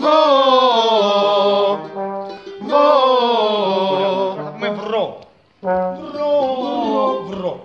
Βο. Βο. Με βρω. Βρω. Βρω.